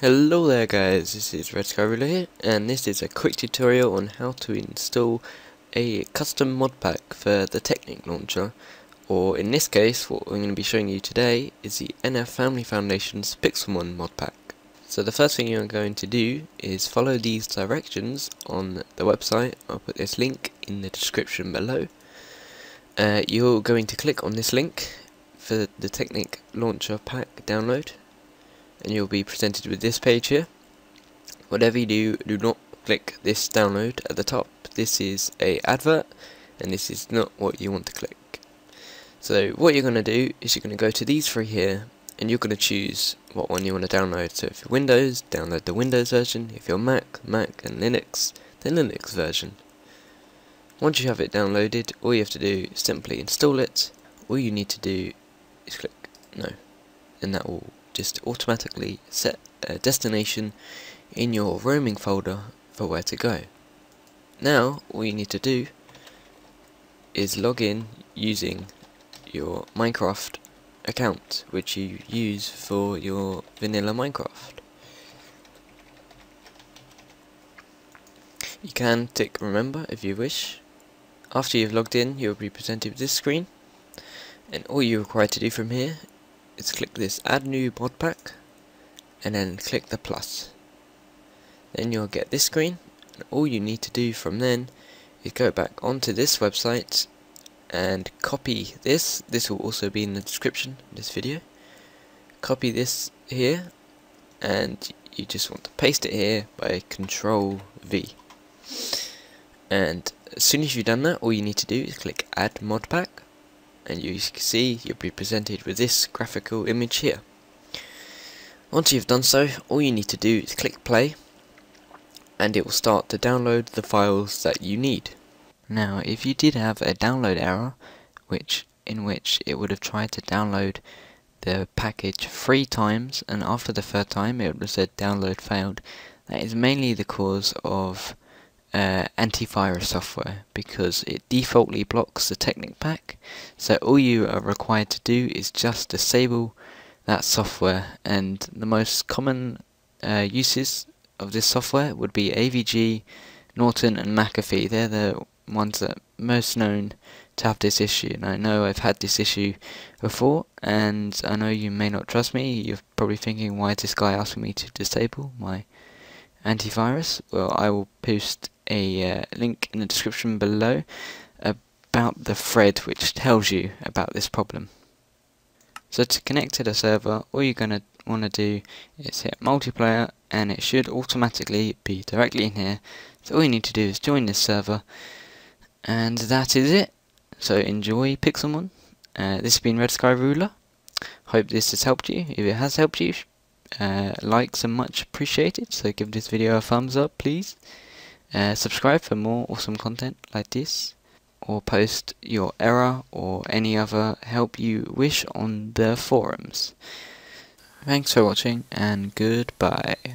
Hello there guys, this is Red Sky Ruler here, and this is a quick tutorial on how to install a custom mod pack for the Technic launcher, or in this case, what I'm going to be showing you today is the NF Family Foundation's Pixelmon mod pack. So the first thing you're going to do is follow these directions on the website, I'll put this link in the description below. Uh, you're going to click on this link for the Technic launcher pack download and you'll be presented with this page here. Whatever you do, do not click this download at the top. This is a advert, and this is not what you want to click. So what you're going to do is you're going to go to these three here, and you're going to choose what one you want to download. So if you're Windows, download the Windows version. If you're Mac, Mac, and Linux, the Linux version. Once you have it downloaded, all you have to do is simply install it. All you need to do is click no, and that will just automatically set a destination in your roaming folder for where to go. Now, all you need to do is log in using your Minecraft account, which you use for your vanilla Minecraft. You can tick remember if you wish. After you've logged in, you'll be presented with this screen, and all you require to do from here is click this add new mod pack and then click the plus. Then you'll get this screen and all you need to do from then is go back onto this website and copy this. This will also be in the description of this video. Copy this here and you just want to paste it here by control V. And as soon as you've done that all you need to do is click add mod pack and you can see you'll be presented with this graphical image here. Once you've done so, all you need to do is click play and it will start to download the files that you need. Now if you did have a download error which in which it would have tried to download the package three times and after the third time it would have said download failed that is mainly the cause of uh, antivirus software because it defaultly blocks the Technic pack so all you are required to do is just disable that software. And the most common uh, uses of this software would be AVG, Norton and McAfee. They're the ones that most known to have this issue. And I know I've had this issue before and I know you may not trust me. You're probably thinking why is this guy asking me to disable my antivirus well I will post a uh, link in the description below about the thread which tells you about this problem. So to connect to the server, all you're going to want to do is hit multiplayer and it should automatically be directly in here. So all you need to do is join this server and that is it. So enjoy Pixelmon. Uh, this has been Red Sky Ruler. Hope this has helped you. If it has helped you, uh, likes are much appreciated. So give this video a thumbs up please. Uh, subscribe for more awesome content like this or post your error or any other help you wish on the forums. Thanks for watching and goodbye.